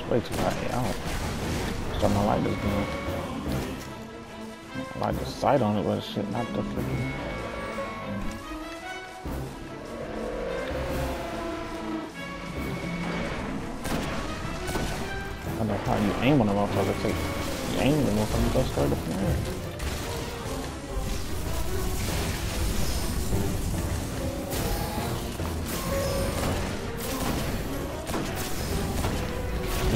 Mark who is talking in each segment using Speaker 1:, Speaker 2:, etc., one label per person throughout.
Speaker 1: It's way too. I don't, something I like this game. I like the sight on it, but shit, not the freaking. I know how you aim on a motherfucker. Take, you aim on the motherfucker, go straight up in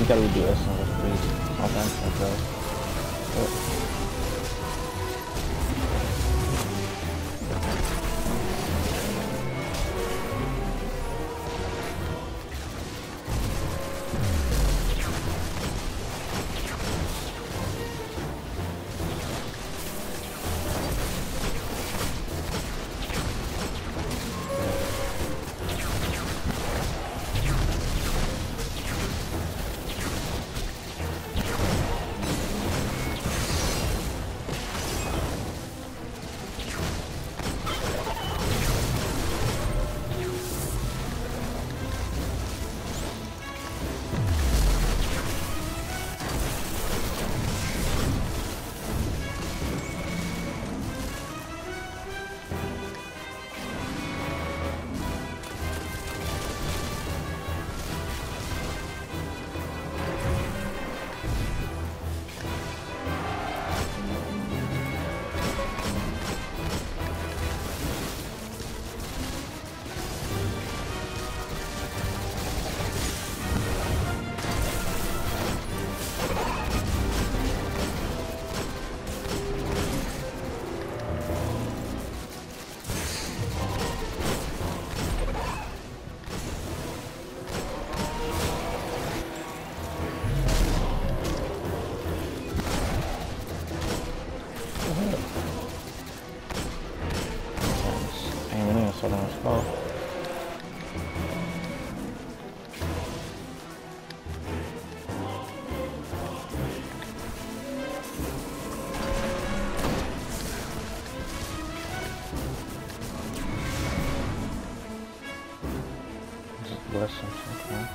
Speaker 1: gotta do this on the speed. Sometimes like damn slow. Just bless him.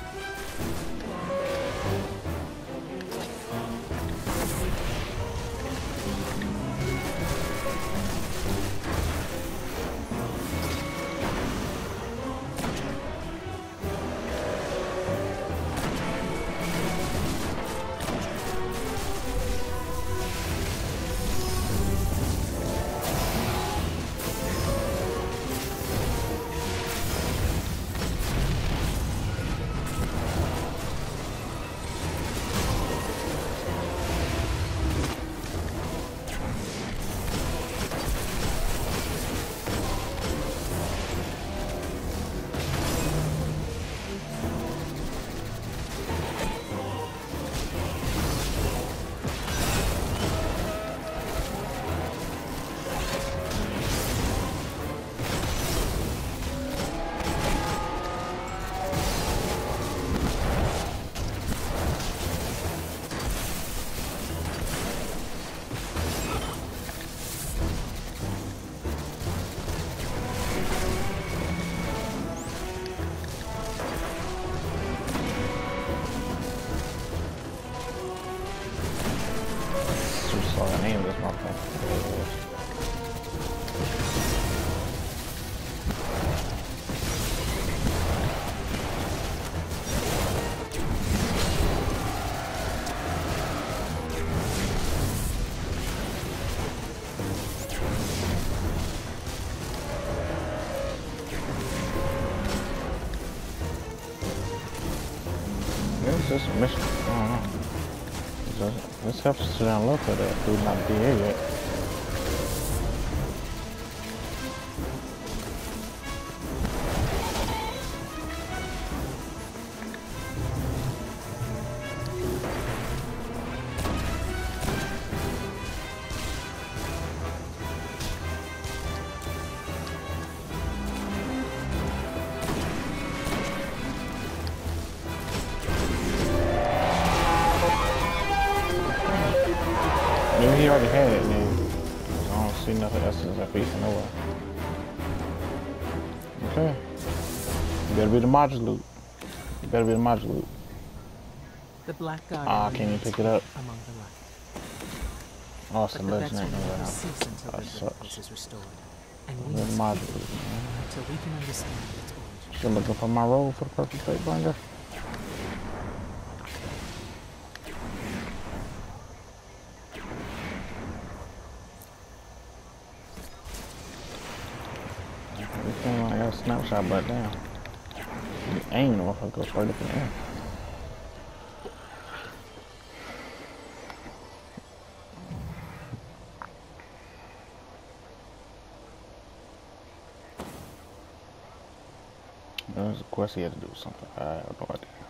Speaker 1: Slow to name this motherfucker. It's just a mission. I don't know. Just- Let's have to sit down and look at that dude not be here yet. As a beast nowhere. Okay. You better be the module loot. You better be the module loot.
Speaker 2: The Black Guardian
Speaker 1: Ah, can't even pick it up.
Speaker 2: among the light.
Speaker 1: Oh, it's a
Speaker 2: the
Speaker 1: legend
Speaker 2: will
Speaker 1: ain't
Speaker 2: never
Speaker 1: no
Speaker 2: cease until
Speaker 1: That
Speaker 2: the
Speaker 1: sucks.
Speaker 2: Is restored. And we
Speaker 1: Little
Speaker 2: must keep
Speaker 1: man.
Speaker 2: until we can understand its origin.
Speaker 1: Still looking for my role for the perfect Fatebringer. This thing I got a snapshot but down. The aim motherfucker goes straight up in. There was a he had to do something. I have no idea.